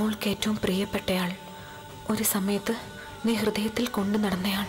മോൾക്ക് ഏറ്റവും പ്രിയപ്പെട്ടയാൾ. ഒരു സമയത്ത് നീ ഹൃദയത്തിൽ കൊണ്ടു നടന്നയാൾ.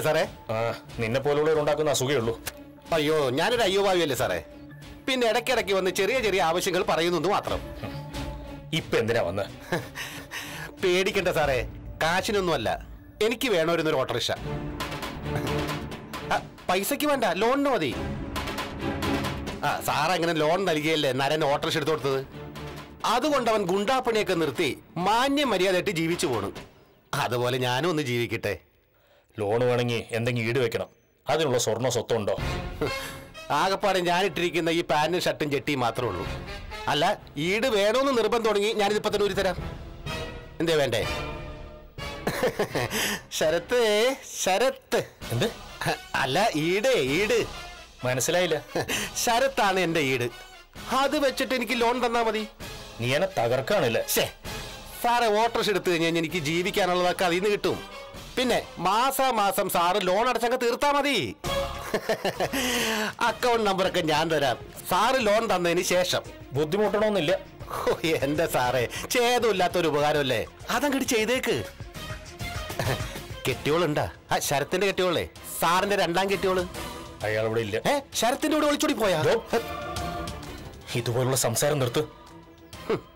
സുഖമല്ലേ സാറേ? ആ നിന്നെ പോലുള്ളവർ ഉണ്ടാക്കുന്ന അസുഖേ ഉള്ളൂ. അയ്യോ ഞാനൊരു അയ്യോ ഭാവിയല്ലേ സാറേ? പിന്നെ ഇടയ്ക്കിടയ്ക്ക് വന്ന് ചെറിയ ചെറിയ ആവശ്യങ്ങൾ പറയുന്നു മാത്രം. ഇപ്പൊ എന്തിനാ വന്ന്? പേടിക്കണ്ട സാറേ കാശിനൊന്നുമല്ല. എനിക്ക് വേണമായിരുന്നൊരു ഓട്ടോറിക്ഷ. പൈസക്ക് പൈസയ്ക്ക് വേണ്ട ലോണിന് മതി. ആ സാറങ്ങനെ ലോൺ നൽകിയല്ലേ? നരൻ ഓട്ടോറിക്ഷ എടുത്തു കൊടുത്തത്. അതുകൊണ്ട് അവൻ ഗുണ്ടാപ്പണിയൊക്കെ നിർത്തി മാന്യ മര്യാദയായിട്ട് ജീവിച്ചു പോണു. അതുപോലെ ഞാനും ഒന്ന് ജീവിക്കട്ടെ. ലോൺ വേണമെങ്കിൽ എന്തെങ്കിലും ഈട് വെക്കണം. അതിനുള്ള സ്വർണ സ്വത്തുണ്ടോ? ആകെപ്പാടെ ഞാനിട്ടിരിക്കുന്ന ഈ പാന്റും ഷർട്ടും ചെട്ടിയും മാത്രമേ ഉള്ളൂ. അല്ല ഈട് വേണമെന്ന് നിർബന്ധം തുടങ്ങി ഞാനിതിപ്പോ തന്നെ ഒരു തരാം. എന്തേ വേണ്ടേ? ശരത്ത് ശരത്ത്. എന്ത്? അല്ല ഈട് ഈട്. മനസ്സിലായില്ല. ശരത്താണ് എന്റെ ഈട്. അത് വെച്ചിട്ട് എനിക്ക് ലോൺ തന്നാ മതി. നീ എന്നെ തകർക്കാണല്ലേ സാറേ ഓട്ടോറിക്ഷ എടുത്തു കഴിഞ്ഞാൽ എനിക്ക് ജീവിക്കാനുള്ളതൊക്കെ അതിൽ നിന്ന് കിട്ടും. പിന്നെ മാസാമാസം സാറ് ലോൺ അടച്ചങ്ങ് തീർത്താ മതി. അക്കൗണ്ട് നമ്പറൊക്കെ ഞാൻ തരാം. സാറ് ലോൺ തന്നതിന് ശേഷം. ബുദ്ധിമുട്ടണമെന്നില്ല ഹോ, എന്റെ സാറേ ഛേദമില്ലാത്തൊരു ഉപകാരമല്ലേ? അതങ്ങോട്ട് ചെയ്തേക്ക്. കെട്ടിയോളുണ്ടാ? ആ ശരത്തിന്റെ കെട്ടിയോളേ സാറിന്റെ രണ്ടാം കെട്ടിയോൾ. അയാൾ ഇവിടെ ഇല്ല. ഏ ശരത്തിന്റെ കൂടെ ഒളിച്ചോടി പോയാ? ദോ, ഇതുപോലുള്ള സംസാരം നിർത്തു.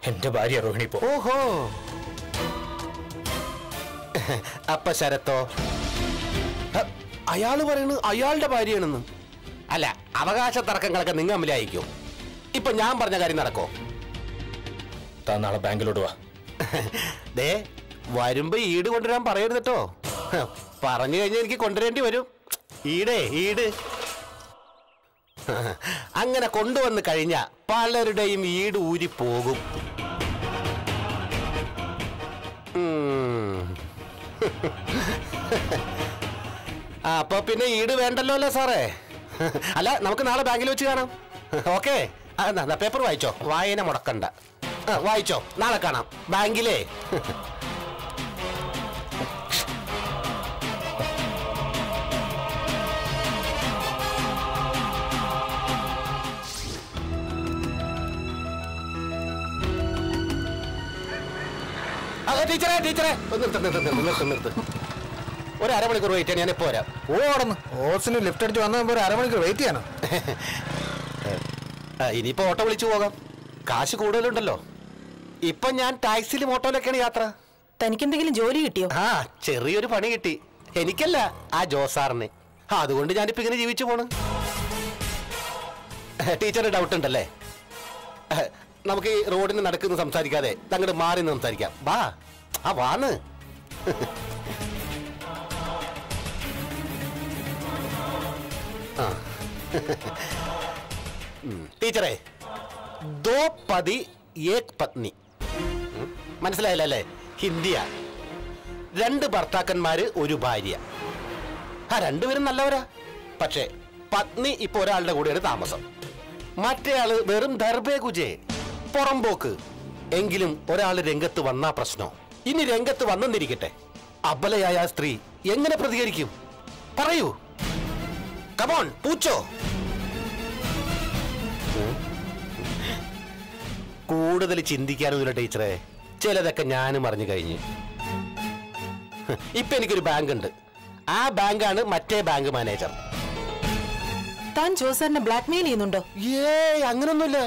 എന്റെ ഭാര്യ രോഹിണി പോ ഓഹോ. അപ്പ ശരത്തോ. അയാൾ പറയുന്നത് അയാളുടെ ഭാര്യയാണെന്ന്. അല്ല അവകാശ തർക്കങ്ങളൊക്കെ നിങ്ങൾ തമ്മിലായിരിക്കും ഇപ്പൊ ഞാൻ പറഞ്ഞ കാര്യം നടക്കോ? താൻ നാളെ ബാങ്കിലോട്ട് വാ. ദേ വരുമ്പോ ഈട് കൊണ്ടുവരാൻ പറയരുത് കേട്ടോ പറഞ്ഞു കഴിഞ്ഞാൽ എനിക്ക് കൊണ്ടുവരേണ്ടി വരും. ഈടേ ഈട്. അങ്ങനെ കൊണ്ടുവന്ന് കഴിഞ്ഞ പലരുടെയും ഈട് ഊരി പോകും അപ്പൊ പിന്നെ ഈട് വേണ്ടല്ലോ അല്ലേ സാറേ? അല്ല നമുക്ക് നാളെ ബാങ്കിൽ വെച്ച് കാണാം. ഓക്കെ? പേപ്പർ വായിച്ചോ. വായന മുടക്കണ്ട. വായിച്ചോ. നാളെ കാണാം. ബാങ്കിലേ. ടീച്ചറേ ടീച്ചറേ. ഒന്ന് നിർത്ത് നിർത്ത് നിർത്ത് നിർത്ത് നിർത്ത് ഒരു അരമണിക്കൂർ വെയിറ്റ് ചെയ്യാൻ ഞാൻ ഇപ്പോൾ വരാം ഓടന്ന് ഓസിന് ലിഫ്റ്റ് അടിച്ച് വന്നാൽ ഒരു അരമണിക്കൂർ വെയിറ്റ് ചെയ്യണം ആ, ഇനിയിപ്പോ ഓട്ടോ വിളിച്ചു പോകാം. കാശ് കൂടുതലുണ്ടല്ലോ. ഇപ്പൊ ഞാൻ ടാക്സിയിലും ഓട്ടോയിലൊക്കെയാണ് യാത്ര. തനിക്കെന്തെങ്കിലും ജോലി കിട്ടിയോ? ആ ചെറിയൊരു പണി കിട്ടി. എനിക്കല്ല ആ ജോസാറിന് അതുകൊണ്ട് ഞാനിപ്പോ ഇങ്ങനെ ജീവിച്ചു പോണ്. ടീച്ചറിന് ഡൗട്ട് ഉണ്ടല്ലേ? നമുക്ക് ഈ റോഡിന് നടക്കുന്ന സംസാരിക്കാതെ തങ്ങോട്ട് മാറി സംസാരിക്കാം. വാ. ആ വാന്ന്. ടീച്ചറെ ദോ പതി ഏക് പത്നി. മനസ്സിലായില്ലേ ഹിന്ദിയ. രണ്ട് ഭർത്താക്കന്മാര് ഒരു ഭാര്യ. ആ രണ്ടുപേരും നല്ലവരാ. പക്ഷേ പത്നി ഇപ്പൊ ഒരാളുടെ കൂടെയാണ് താമസം. മറ്റേയാൾ വെറും ദർബേ കുജേ. പുറംപോക്ക് എങ്കിലും ഒരാൾ രംഗത്ത് വന്നാ പ്രശ്നം. ഇനി രംഗത്ത് വന്നെന്നിരിക്കട്ടെ. അബലയായ ആ സ്ത്രീ എങ്ങനെ പ്രതികരിക്കും? പറയൂ. കമോൺ പൂച്ചോ. കൂടുതൽ ചിന്തിക്കാനൊന്നുമില്ല ടീച്ചറെ. ചിലതൊക്കെ ഞാനും അറിഞ്ഞു കഴിഞ്ഞു. ഇപ്പൊ എനിക്കൊരു ബാങ്ക് ഉണ്ട് ആ ബാങ്കാണ് മറ്റേ ബാങ്ക് മാനേജർ. താൻ ജോസറിനെ ബ്ലാക്ക്മെയിൽ ചെയ്യുന്നുണ്ടോ? ഏ അങ്ങനൊന്നുമില്ല.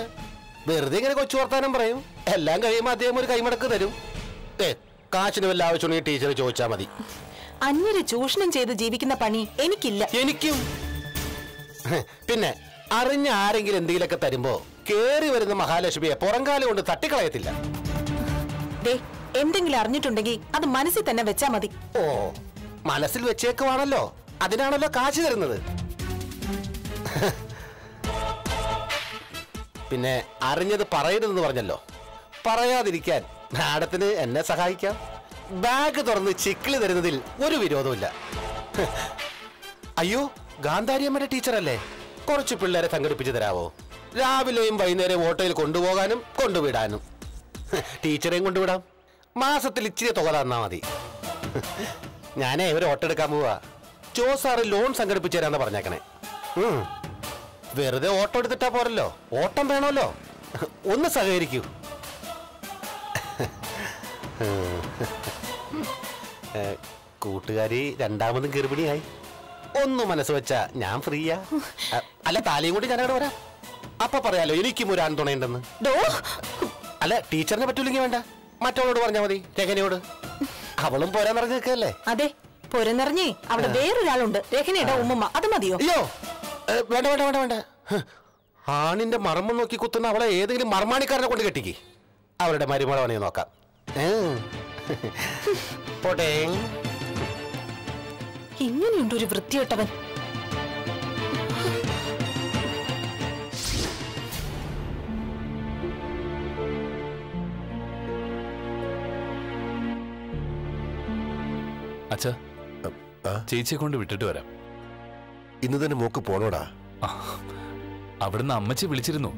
വെറുതെ ഇങ്ങനെ കൊച്ചു വർത്താനം പറയും. എല്ലാം കഴിയുമ്പോൾ അദ്ദേഹം ഒരു കൈമടക്ക് തരും. കാശിന് വല്ല ആവശ്യമുണ്ടെങ്കിൽ ടീച്ചർ ചോദിച്ചാൽ മതി. അന്യരെ ചൂഷണം ചെയ്ത് ജീവിക്കുന്ന പണി എനിക്കില്ല. എനിക്കും. പിന്നെ അറിഞ്ഞ ആരെങ്കിലും എന്തെങ്കിലുമൊക്കെ തരുമ്പോ കേറി വരുന്ന മഹാലക്ഷ്മിയെ പുറംകാല കൊണ്ട് തട്ടിക്കളയത്തില്ല. എന്തെങ്കിലും അറിഞ്ഞിട്ടുണ്ടെങ്കിൽ അത് മനസ്സിൽ തന്നെ വെച്ചാ മതി. ഓ മനസ്സിൽ വെച്ചേക്കുവാണല്ലോ. അതിനാണല്ലോ കാശ് തരുന്നത്. പിന്നെ അറിഞ്ഞത് പറയരുതെന്ന് പറഞ്ഞല്ലോ. പറയാതിരിക്കാൻ മാഡത്തിന് എന്നെ സഹായിക്കാം. ബാഗ് തുറന്ന് ചിക്കിളി തരുന്നതിൽ ഒരു വിരോധമില്ല അയ്യോ ഗാന്ധാരിയമ്മയുടെ ടീച്ചറല്ലേ? കുറച്ച് പിള്ളേരെ സംഘടിപ്പിച്ചു തരാവോ? രാവിലെയും വൈകുന്നേരം ഓട്ടോയിൽ കൊണ്ടുപോകാനും കൊണ്ടുവിടാനും. ടീച്ചറെയും കൊണ്ടുവിടാം. മാസത്തിൽ ഇച്ചിരി തുക തന്നാ മതി. ഞാനേ ഒരു ഓട്ടോ എടുക്കാൻ പോവാ. ജോസാറ് ലോൺ സംഘടിപ്പിച്ചു തരാന്ന് പറഞ്ഞേക്കണേ. വെറുതെ ഓട്ടോ എടുത്തിട്ടാ പോരല്ലോ. ഓട്ടം വേണമല്ലോ. ഒന്ന് സഹകരിക്കൂ. കൂട്ടുകാരി രണ്ടാമതും ഗർഭിണിയായി. ഒന്ന് മനസ്സ് വെച്ചാ ഞാൻ ഫ്രീയാ. അല്ല താലിയും കൂടി ഞാനവിടെ വരാം. അപ്പൊ പറയാലോ എനിക്കും ഒരു ആൺതുണയുണ്ടെന്ന്. അല്ല ടീച്ചറിനെ പറ്റൂലെങ്കിൽ വേണ്ട. മറ്റവളോട് പറഞ്ഞാൽ മതി രഹനയോട്. അവളും പോരാൻ നിറഞ്ഞു നിൽക്കല്ലേ അതെ പൊരനിറഞ്ഞേ അവിടെ വേറൊരാളുണ്ട് രഹനയുടെ ഉമ്മമ്മ. അത് മതിയോ? അയ്യോ വേണ്ട വേണ്ട വേണ്ട വേണ്ട. ആണിന്റെ മർമ്മം നോക്കി കുത്തുന്ന അവളെ ഏതെങ്കിലും മർമാണിക്കാരനെ കൊണ്ട് കെട്ടിക്ക്. അവരുടെ മരുമള വേണമെങ്കിൽ നോക്കാം. പോട്ടെ. ഇങ്ങനെയുണ്ട് ഒരു വൃത്തിയോട്ടവൻ അച്ഛാ ചേച്ചിയെ കൊണ്ട് വിട്ടിട്ട് വരാം. ഇന്ന് തന്നെ മോക്ക് പോണോടാ? അവിടുന്ന് അമ്മച്ചി വിളിച്ചിരുന്നു.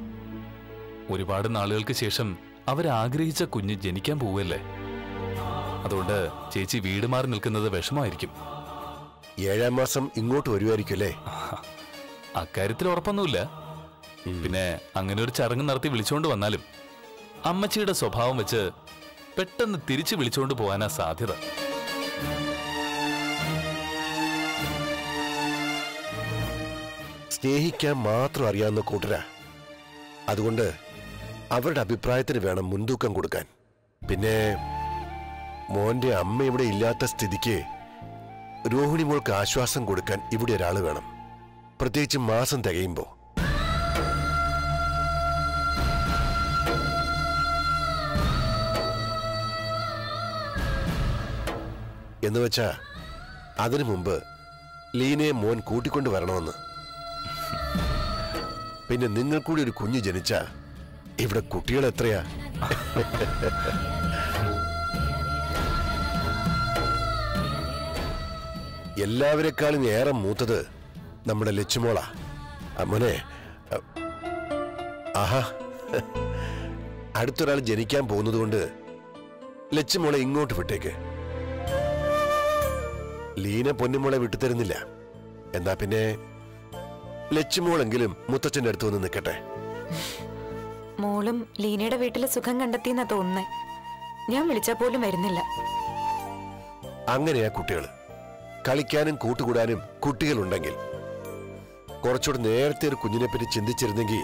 ഒരുപാട് നാളുകൾക്ക് ശേഷം അവരാഗ്രഹിച്ച കുഞ്ഞ് ജനിക്കാൻ പോവല്ലേ അതുകൊണ്ട് ചേച്ചി വീട് മാറി നിൽക്കുന്നത് വിഷമമായിരിക്കും. ഏഴാം മാസം ഇങ്ങോട്ട് വരുമായിരിക്കും അല്ലേ അക്കാര്യത്തിൽ ഉറപ്പൊന്നുമില്ല. പിന്നെ അങ്ങനെ ഒരു ചടങ്ങ് നടത്തി വിളിച്ചുകൊണ്ട് വന്നാലും അമ്മച്ചിയുടെ സ്വഭാവം വെച്ച് പെട്ടെന്ന് തിരിച്ചു വിളിച്ചുകൊണ്ട് പോകാനാ സാധ്യത. സ്നേഹിക്കാൻ മാത്രം അറിയാവുന്ന കൂട്ടരാ. അതുകൊണ്ട് അവരുടെ അഭിപ്രായത്തിന് വേണം മുൻതൂക്കം കൊടുക്കാൻ. പിന്നെ മോന്റെ അമ്മ ഇവിടെ ഇല്ലാത്ത സ്ഥിതിക്ക് രോഹിണി മോൾക്ക് ആശ്വാസം കൊടുക്കാൻ ഇവിടെ ഒരാൾ വേണം. പ്രത്യേകിച്ച് മാസം തികയുമ്പോ. എന്ന് വെച്ചാ അതിനു മുമ്പ് ലീനയെ മോൻ കൂട്ടിക്കൊണ്ടു വരണമെന്ന്. പിന്നെ നിങ്ങൾ കൂടി ഒരു കുഞ്ഞ് ജനിച്ച ഇവിടെ കുട്ടികൾ എത്രയാ? എല്ലാവരെക്കാളും ഏറെ മൂത്തത് നമ്മുടെ ലച്ചുമോളാ. അമ്മനെ ആഹാ. അടുത്തൊരാൾ ജനിക്കാൻ പോകുന്നത് കൊണ്ട് ലച്ചുമോളെ ഇങ്ങോട്ട് വിട്ടേക്ക്. ലീന പൊന്നുമോളെ വിട്ടുതരുന്നില്ല എന്നാ പിന്നെ ലച്ചുമോളെങ്കിലും മുത്തച്ഛന്റെ അടുത്ത് വന്ന് നിൽക്കട്ടെ. മോളും ലീനയുടെ വീട്ടിലെ സുഖം കണ്ടെത്തിയെന്നാ തോന്നുന്നേ. ഞാൻ വിളിച്ചാൽ പോലും വരുന്നില്ല. അങ്ങനെയാ കുട്ടികൾ കളിക്കാനും കൂട്ടുകൂടാനും കുട്ടികളുണ്ടെങ്കിൽ. കുറച്ചുകൂടെ നേരത്തെ ഒരു കുഞ്ഞിനെ പറ്റി ചിന്തിച്ചിരുന്നെങ്കിൽ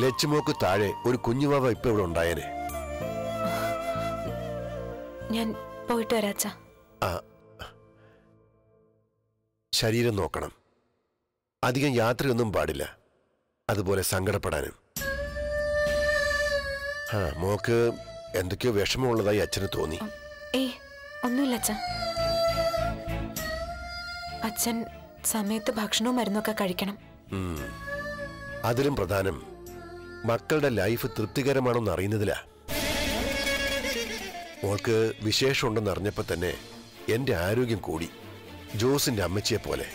ലച്ചുമോക്ക് താഴെ ഒരു കുഞ്ഞുവാവ ഇപ്പൊ ഇവിടെ ഉണ്ടായേനെ. ഞാൻ പോയിട്ട് വരാച്ച. ശരീരം നോക്കണം. അധികം യാത്രയൊന്നും പാടില്ല. അതുപോലെ സങ്കടപ്പെടാനും. ആ മോക്ക് എന്തൊക്കെയോ വിഷമമുള്ളതായി അച്ഛന് തോന്നി. ഏയ് ഒന്നുമില്ല അച്ഛൻ അച്ഛൻ സമയത്ത് ഭക്ഷണവും മരുന്നൊക്കെ കഴിക്കണം. അതിലും പ്രധാനം മക്കളുടെ ലൈഫ് തൃപ്തികരമാണെന്ന് അറിയുന്നതിലാ. മോൾക്ക് വിശേഷമുണ്ടെന്ന് അറിഞ്ഞപ്പോ തന്നെ എന്റെ ആരോഗ്യം കൂടി. ജോസിന്റെ അമ്മച്ചിയെ പോലെ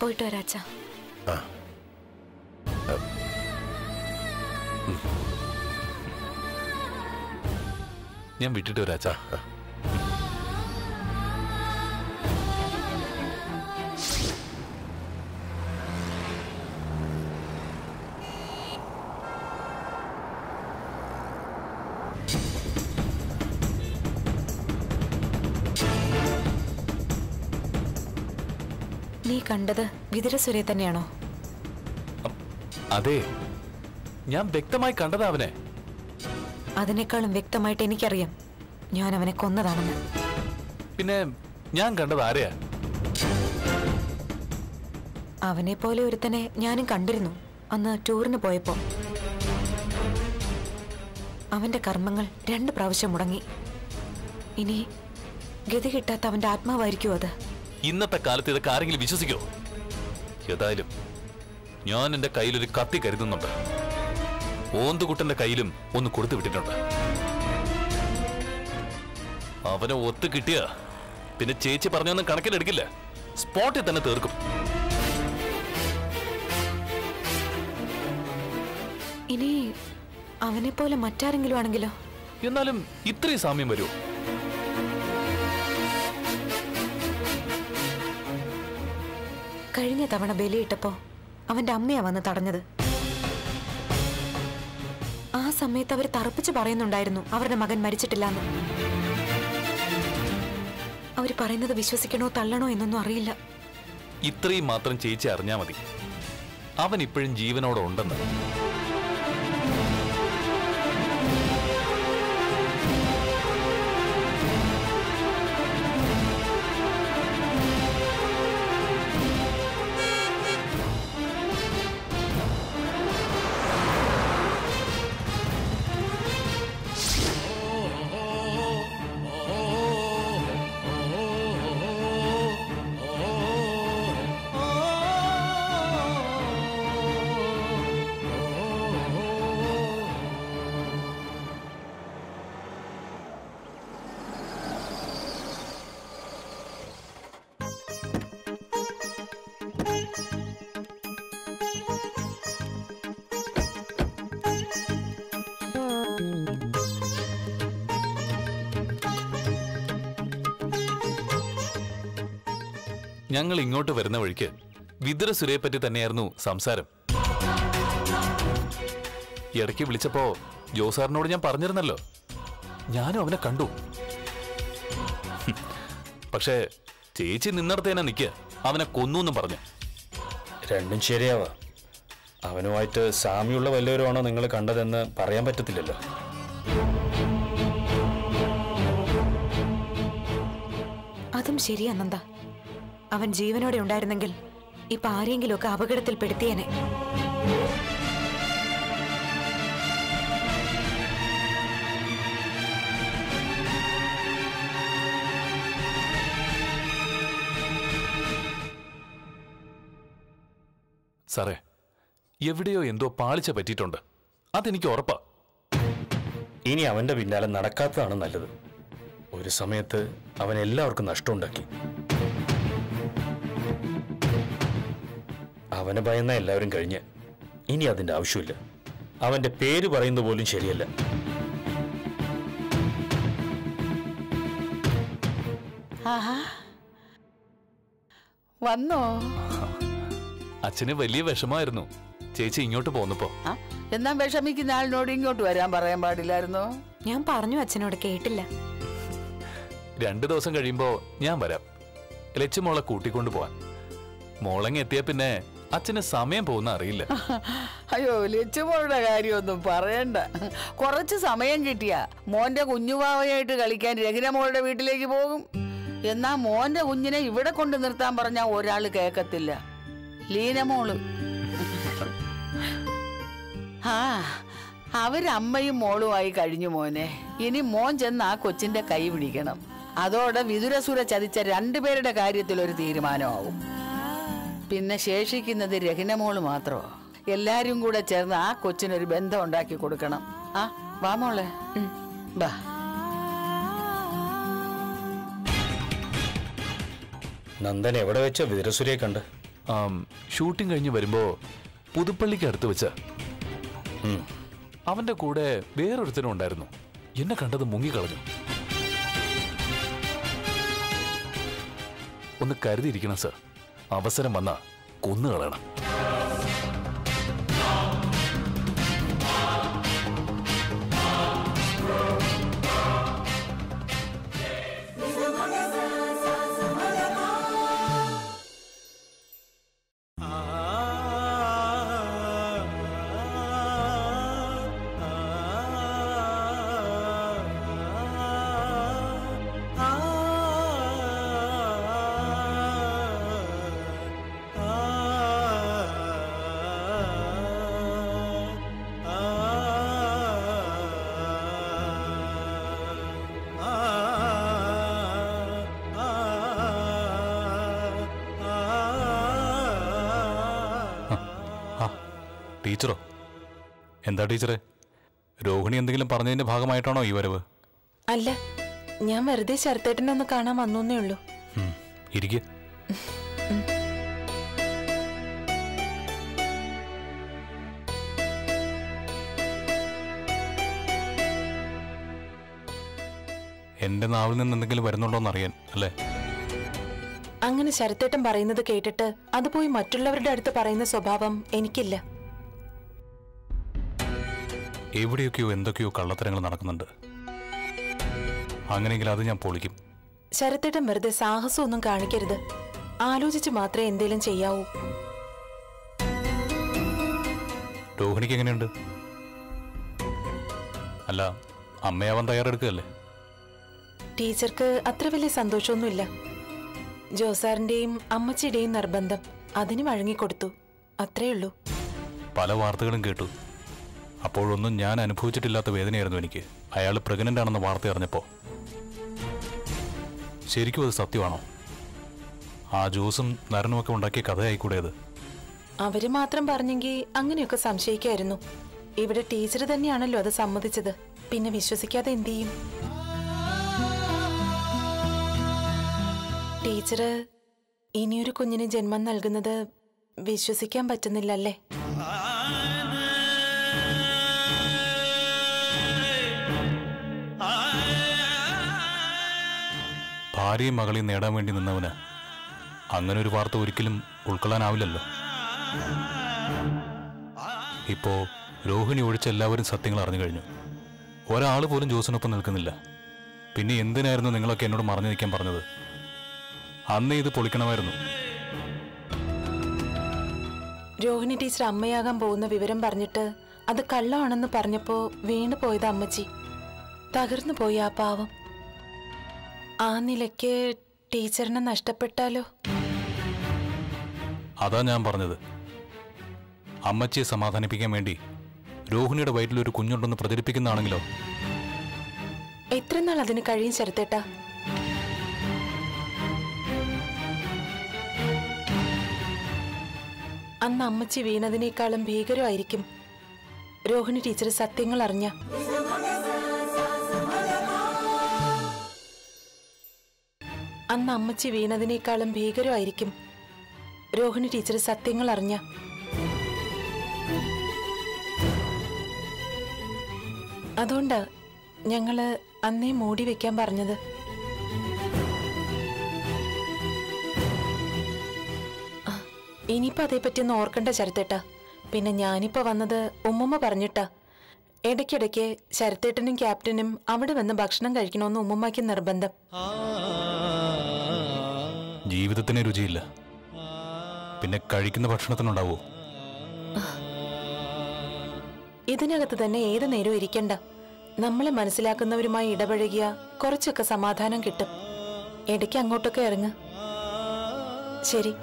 പോയിട്ട് വരാച്ച ആ. ഞാൻ വിട്ടിട്ട് വരാച്ചാ നീ കണ്ടത് വിതുരസുരെ തന്നെയാണോ അതെ. ഞാൻ വ്യക്തമായി കണ്ടതാ അവനെ. അതിനേക്കാളും വ്യക്തമായിട്ട് എനിക്കറിയാം. ഞാൻ അവനെ കൊന്നതാണെന്ന്. പിന്നെ ഞാൻ കണ്ടത് ആരെയാ? അവനെ പോലെ ഒരുത്തനെ ഞാനും കണ്ടിരുന്നു. അന്ന് ടൂറിന് പോയപ്പോ. അവന്റെ കർമ്മങ്ങൾ രണ്ട് പ്രാവശ്യം മുടങ്ങി. ഇനി ഗതി കിട്ടാത്ത അവന്റെ ആത്മാവായിരിക്കും അത്. ഇന്നത്തെ കാലത്ത് ഇതൊക്കെ ആരെങ്കിലും വിശ്വസിക്കോ ഏതായാലും ഞാൻ എന്റെ കയ്യിലൊരു കത്തി കരുതുന്നുണ്ട്. ഓന്തുകുട്ടന്റെ കയ്യിലും ഒന്ന് കൊടുത്തു വിട്ടിട്ടുണ്ട്. അവനെ ഒത്തു കിട്ടിയ പിന്നെ ചേച്ചി പറഞ്ഞൊന്നും കണക്കിലെടുക്കില്ല സ്പോട്ടിൽ തന്നെ തീർക്കും. ഇനി അവനെ പോലെ മറ്റാരെങ്കിലും ആണെങ്കിലോ? എന്നാലും ഇത്രയും സാമ്യം വരൂ കഴിഞ്ഞ തവണ ബലിയിട്ടപ്പോ അവന്റെ അമ്മയാ വന്ന് തടഞ്ഞത്. സമയത്ത് അവർ തറപ്പിച്ച് പറയുന്നുണ്ടായിരുന്നു. അവരുടെ മകൻ മരിച്ചിട്ടില്ലാന്ന്. അവർ പറയുന്നത് വിശ്വസിക്കണോ തള്ളണോ എന്നൊന്നും അറിയില്ല. ഇത്രയും മാത്രം ചേച്ചി അറിഞ്ഞാ മതി. അവൻ ഇപ്പോഴും ജീവനോടെ ഉണ്ടെന്ന്. ഞങ്ങൾ ഇങ്ങോട്ട് വരുന്ന വഴിക്ക് വിതുര സുരയെ പറ്റി തന്നെയായിരുന്നു സംസാരം. ഇടയ്ക്ക് വിളിച്ചപ്പോ ജോസാറിനോട് ഞാൻ പറഞ്ഞിരുന്നല്ലോ. ഞാനും അവനെ കണ്ടു. പക്ഷെ ചേച്ചി നിന്നിടത്തേനാ നിൽക്കുക അവനെ കൊന്നു പറഞ്ഞു. രണ്ടും ശരിയാവാ. അവനുമായിട്ട് സാമ്യമുള്ള വല്ലവരുമാണോ നിങ്ങൾ കണ്ടതെന്ന് പറയാൻ പറ്റത്തില്ലല്ലോ. അതും ശരിയാ നന്ദ. അവൻ ജീവനോടെ ഉണ്ടായിരുന്നെങ്കിൽ ഇപ്പൊ ആരെങ്കിലുമൊക്കെ അപകടത്തിൽപ്പെടുത്തിയേനെ. സാറേ എവിടെയോ എന്തോ പാളിച്ച പറ്റിയിട്ടുണ്ട്. അതെനിക്ക് ഉറപ്പാ. ഇനി അവന്റെ പിന്നാലെ നടക്കാത്തതാണ് നല്ലത്. ഒരു സമയത്ത് അവൻ എല്ലാവർക്കും നഷ്ടമുണ്ടാക്കി. അവനെ ഭയന്ന എല്ലാവരും കഴിഞ്ഞ്. ഇനി അതിന്റെ ആവശ്യമില്ല. അവന്റെ പേര് പറയുന്നത് പോലും ശരിയല്ല. വന്നോ? അച്ഛന് വലിയ വിഷമായിരുന്നു ചേച്ചി ഇങ്ങോട്ട് പോന്നപ്പോ. എന്നാ വിഷമിക്കുന്ന ആളിനോട് ഇങ്ങോട്ട് വരാൻ പറയാൻ പാടില്ലായിരുന്നോ? ഞാൻ പറഞ്ഞു അച്ഛനോട് കേട്ടില്ല. രണ്ടു ദിവസം കഴിയുമ്പോ ഞാൻ വരാം. ലച്ചു മോളെ കൂട്ടിക്കൊണ്ടു പോവാൻ. മോളങ്ങ് എത്തിയ പിന്നെ അച്ഛന് സമയം പോകുന്ന അറിയില്ല. അയ്യോ ലച്ചുമോളുടെ കാര്യമൊന്നും പറയണ്ട. കുറച്ച് സമയം കിട്ടിയ മോന്റെ കുഞ്ഞുവാവയായിട്ട് കളിക്കാൻ രഹിനമോളുടെ വീട്ടിലേക്ക് പോകും. എന്നാ മോന്റെ കുഞ്ഞിനെ ഇവിടെ കൊണ്ട് നിർത്താൻ പറഞ്ഞാ ഒരാൾ കേക്കത്തില്ല. ലീനമോൾ. ആ അവരമ്മയും മോളുമായി കഴിഞ്ഞു മോനെ. ഇനി മോൻ ചെന്ന് ആ കൊച്ചിന്റെ കൈ പിടിക്കണം. അതോടെ വിതുരസുര ചതിച്ച രണ്ടുപേരുടെ കാര്യത്തിൽ ഒരു തീരുമാനമാവും. പിന്നെ ശേഷിക്കുന്നത് രഹിനമോൾ മാത്രമോ എല്ലാരും കൂടെ ചേർന്ന് ആ കൊച്ചിനൊരു ബന്ധം ഉണ്ടാക്കി കൊടുക്കണം. ആ വാ മോളെ. ഉം, നന്ദൻ എവിടെ വെച്ച വിതുരസുരയെ കണ്ട്? ആ ഷൂട്ടിംഗ് കഴിഞ്ഞ് വരുമ്പോ പുതുപ്പള്ളിക്ക് അടുത്ത് വെച്ച. അവന്റെ കൂടെ വേറൊരുത്തനും ഉണ്ടായിരുന്നു. എന്നെ കണ്ടത് മുങ്ങിക്കളഞ്ഞു. ഒന്ന് കരുതിയിരിക്കണം സർ. അവസരം വന്ന കൊന്നുകളയണം. ടീച്ചറോ? എന്താ ടീച്ചറെ? രോഹിണി എന്തെങ്കിലും പറഞ്ഞതിന്റെ ഭാഗമായിട്ടാണോ ഈ വരവ്? അല്ല ഞാൻ വെറുതെ ശരത്തേട്ടനെ ഒന്ന് കാണാൻ വന്നേ ഉള്ളൂ. ഇരിക്ക. എന്റെ നാവിൽ നിന്ന് എന്തെങ്കിലും വരുന്നുണ്ടോന്ന് അറിയാൻ അല്ലേ? അങ്ങനെ ശരത്തേട്ടൻ പറയുന്നത് കേട്ടിട്ട് അത് പോയി മറ്റുള്ളവരുടെ അടുത്ത് പറയുന്ന സ്വഭാവം എനിക്കില്ല. എവിടെയൊക്കെയോ എന്തൊക്കെയോ കള്ളത്തരങ്ങൾ നടക്കുന്നുണ്ട്. അങ്ങനെയെങ്കിൽ അത് ഞാൻ പൊളിക്കും. ശരത്തേട്ടൻ വെറുതെ സാഹസമൊന്നും കാണിക്കരുത്. ആലോചിച്ച് മാത്രമേ എന്തേലും ചെയ്യാവൂ. രോഹിണിക്ക് എങ്ങനെയുണ്ട്? അല്ല അമ്മയാവാൻ തയ്യാറെടുക്കുകയല്ലേ? ടീച്ചർക്ക് അത്ര വലിയ സന്തോഷമൊന്നുമില്ല. ജോസാറിന്റെയും അമ്മച്ചിയുടെയും നിർബന്ധം അതിന് വഴങ്ങിക്കൊടുത്തു അത്രേ ഉള്ളൂ പല വാർത്തകളും കേട്ടു. അപ്പോഴൊന്നും ഞാൻ അനുഭവിച്ചിട്ടില്ലാത്ത വേദനയായിരുന്നു എനിക്ക്. അയാൾ പ്രഗ്നന്റ് ആണെന്ന വാർത്ത അറിഞ്ഞപ്പോ. ശരിക്കും അത് സത്യമാണോ? ആ ജ്യൂസും നരനുമൊക്കെ ഉണ്ടാക്കിയ കഥയായിക്കൂടെ അത് അവർ മാത്രം പറഞ്ഞെങ്കിൽ അങ്ങനെയൊക്കെ സംശയിക്കായിരുന്നു. ഇവിടെ ടീച്ചർ തന്നെയാണല്ലോ അത് സമ്മതിച്ചത്. പിന്നെ വിശ്വസിക്കാതെ എന്തു ചെയ്യും? ടീച്ചർ ഇനിയൊരു കുഞ്ഞിന് ജന്മം നൽകുന്നത് വിശ്വസിക്കാൻ പറ്റുന്നില്ലല്ലേ? ഭാര്യയും മകളെയും നേടാൻ വേണ്ടി നിന്നവന് അങ്ങനെ ഒരു വാർത്ത ഒരിക്കലും ഉൾക്കൊള്ളാനാവില്ലല്ലോ. ഇപ്പോ രോഹിണി ഒഴിച്ച് എല്ലാവരും സത്യങ്ങൾ അറിഞ്ഞു കഴിഞ്ഞു. ഒരാൾ പോലും ജോസിനൊപ്പം നിൽക്കുന്നില്ല. പിന്നെ എന്തിനായിരുന്നു നിങ്ങളൊക്കെ എന്നോട് മറഞ്ഞു നിൽക്കാൻ പറഞ്ഞത്? അന്നേ ഇത് പൊളിക്കണമായിരുന്നു. രോഹിണി ടീച്ചർ അമ്മയാകാൻ പോകുന്ന വിവരം പറഞ്ഞിട്ട് അത് കള്ളമാണെന്ന് പറഞ്ഞപ്പോ വീണു പോയത് അമ്മച്ചി. തകർന്നു പോയി ആ പാവം. ആ നിലയ്ക്ക് ടീച്ചറിനെ നഷ്ടപ്പെട്ടാലോ? അതാ ഞാൻ പറഞ്ഞത്. അമ്മച്ചിയെ സമാധാനിപ്പിക്കാൻ വേണ്ടി രോഹിണിയുടെ വയറ്റിൽ ഒരു കുഞ്ഞുണ്ടെന്ന് പ്രചരിപ്പിക്കുന്നതാണെങ്കിലോ? എത്ര നാൾ അതിന് കഴിയും ശരത്തേട്ടാ? അന്ന് അമ്മച്ചി വീണതിനേക്കാളും ഭീകരമായിരിക്കും. രോഹിണി ടീച്ചർ സത്യങ്ങൾ അറിഞ്ഞ അന്ന് അമ്മച്ചി വീണതിനേക്കാളും ഭീകരമായിരിക്കും. രോഹിണി ടീച്ചർ സത്യങ്ങൾ അറിഞ്ഞ. അതുകൊണ്ട് ഞങ്ങൾ അന്നേ മൂടി വെക്കാൻ പറഞ്ഞത്. ആ, ഇനിയിപ്പോ അതേപ്പറ്റി ഒന്ന് ഓർക്കണ്ട ശരത്തേട്ടാ. പിന്നെ ഞാനിപ്പോ വന്നത് ഉമ്മമ്മ പറഞ്ഞിട്ടാ. ഇടയ്ക്കിടയ്ക്ക് ശരത്തേട്ടനും ക്യാപ്റ്റനും അവിടെ വന്ന് ഭക്ഷണം കഴിക്കണമെന്ന് ഉമ്മുമ്മയ്ക്ക് നിർബന്ധം. ജീവിതത്തിന് രുചിയില്ല. പിന്നെ കഴിക്കുന്ന ഭക്ഷണത്തിനുണ്ടാവോ? ഇതിനകത്ത് തന്നെ ഏത് നേരവും ഇരിക്കണ്ട. നമ്മളെ മനസ്സിലാക്കുന്നവരുമായി ഇടപഴകിയ കുറച്ചൊക്കെ സമാധാനം കിട്ടും. ഇടയ്ക്ക് അങ്ങോട്ടൊക്കെ ഇറങ്ങ്. ശരി.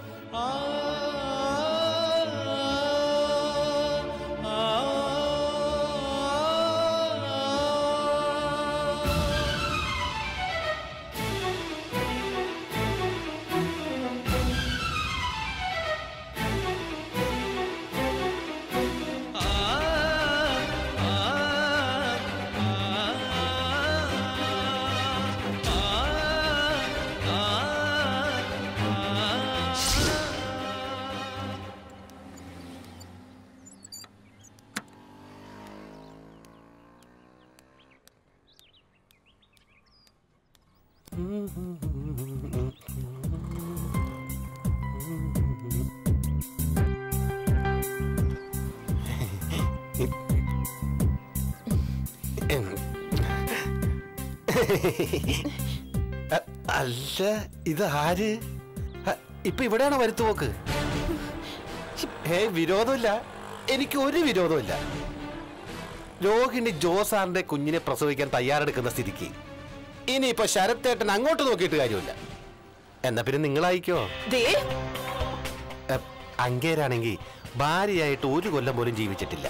അല്ല ഇത് ആര്? ഇപ്പൊ ഇവിടെയാണോ വരുത്തു പോക്ക് ഹേ വിരോധമില്ല. എനിക്ക് ഒരു വിരോധമില്ല. രോഹിണി ജോസാറിന്റെ കുഞ്ഞിനെ പ്രസവിക്കാൻ തയ്യാറെടുക്കുന്ന സ്ഥിതിക്ക്. ഇനിയിപ്പോ ശരത്തേട്ടൻ അങ്ങോട്ട് നോക്കിയിട്ട് കാര്യമില്ല. എന്നാ പിന്നെ നിങ്ങളായിക്കോ? അങ്ങേരാണെങ്കിൽ ഭാര്യയായിട്ട് ഒരു കൊല്ലം പോലും ജീവിച്ചിട്ടില്ല.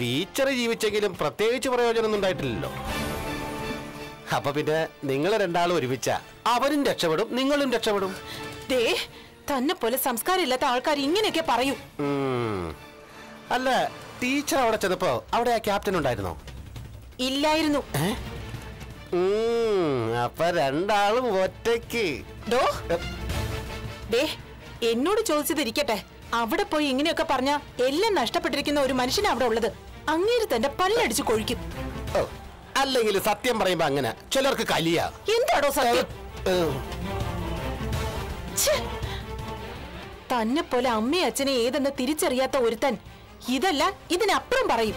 ടീച്ചർ ജീവിച്ചെങ്കിലും പ്രത്യേകിച്ച് പ്രയോജനമൊന്നും ഉണ്ടായിട്ടില്ലല്ലോ. അപ്പൊ പിന്നെ നിങ്ങൾ രണ്ടാളും ഒരുമിച്ച അവരും രക്ഷപ്പെടും നിങ്ങളും രക്ഷപ്പെടും. ദേ തന്നെ പോലെ സംസ്കാരം ഇല്ലാത്ത ആൾക്കാർ ഇങ്ങനെയൊക്കെ പറയൂ. അല്ല ടീച്ചർ അവിടെ ചെന്നപ്പോ അവിടെ ആ ക്യാപ്റ്റൻ ഉണ്ടായിരുന്നോ? ഇല്ലായിരുന്നു. അപ്പൊ രണ്ടാളും ഒറ്റയ്ക്ക്. എന്നോട് ചോദിച്ചതിരിക്കട്ടെ. അവിടെ പോയി ഇങ്ങനെയൊക്കെ പറഞ്ഞ എല്ലാം നഷ്ടപ്പെട്ടിരിക്കുന്ന ഒരു മനുഷ്യനാ അവിടെ ഉള്ളത്. അങ്ങേര് തന്റെ പല്ലടിച്ച് കൊഴിക്കും. അല്ലെങ്കിൽ സത്യം പറയുമ്പോ അങ്ങനെ. ചിലർക്ക് കലിയ. എന്താടോ സത്യം! തന്നെ പോലെ അമ്മയും അച്ഛനെ ഏതെന്ന് തിരിച്ചറിയാത്ത ഒരുത്തൻ ഇതല്ല ഇതിനപ്പുറം പറയും.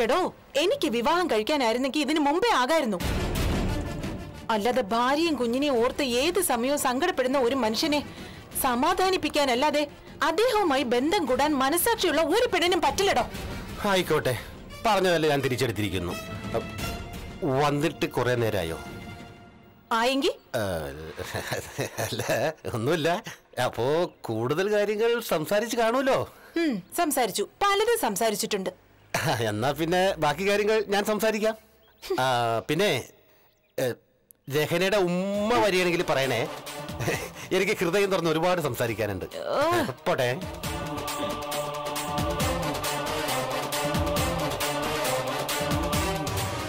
എടോ എനിക്ക് വിവാഹം കഴിക്കാനായിരുന്നെങ്കിൽ ഇതിനു മുമ്പേ ആകായിരുന്നു. അല്ലാതെ ഭാര്യയും കുഞ്ഞിനെയും ഓർത്ത് ഏത് സമയവും സങ്കടപ്പെടുന്ന ഒരു മനുഷ്യനെ സമാധാനിപ്പിക്കാനല്ലാതെ അദ്ദേഹവുമായി ബന്ധം കൂടാൻ മനസാക്ഷിയുള്ള ഒരു പെണ്ണിനും പറ്റില്ലടോ. ആയിക്കോട്ടെ പറഞ്ഞതല്ല ഞാൻ തിരിച്ചെടുത്തിരിക്കുന്നു. വന്നിട്ട് കുറെ നേരായോ? ആയെങ്കിൽ അല്ല ഒന്നുമില്ല. അപ്പോ കൂടുതൽ കാര്യങ്ങൾ സംസാരിച്ച് കാണുമല്ലോ. സംസാരിച്ചു. പലതും സംസാരിച്ചിട്ടുണ്ട്. എന്നാ പിന്നെ ബാക്കി കാര്യങ്ങൾ ഞാൻ സംസാരിക്കാം. പിന്നെ ജഹനയുടെ രഹനയുടെ ഉമ്മ വരികയാണെങ്കിൽ പറയണേ. എനിക്ക് ഹൃദയം തുറന്ന് ഒരുപാട് സംസാരിക്കാനുണ്ട്. പോട്ടെ.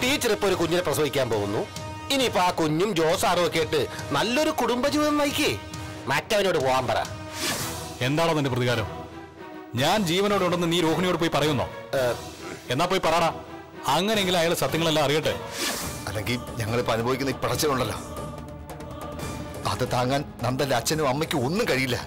ടീച്ചർ ഇപ്പൊ ഒരു കുഞ്ഞിനെ പ്രസവിക്കാൻ പോകുന്നു. ഇനിയിപ്പോ ആ കുഞ്ഞും ജോസാറും ഒക്കെ ആയിട്ട് നല്ലൊരു കുടുംബജീവിതം നയിക്കേ. മറ്റവനോട് പോവാൻ പറ. എന്താണോ നിന്റെ പ്രതികാരം? ഞാൻ ജീവനോടുണ്ടെന്ന് നീ രോഹിണിയോട് പോയി പറയുന്നോ? എന്നാ പോയി പറടാ. അങ്ങനെയെങ്കിലും അയാൾ സത്യങ്ങളെല്ലാം അറിയട്ടെ. അല്ലെങ്കിൽ ഞങ്ങളിപ്പോ അനുഭവിക്കുന്ന ഈ പടച്ചിലുണ്ടല്ലോ. അത് താങ്ങാൻ നന്ദന്റെ അച്ഛനും അമ്മയ്ക്കും ഒന്നും കഴിയില്ല.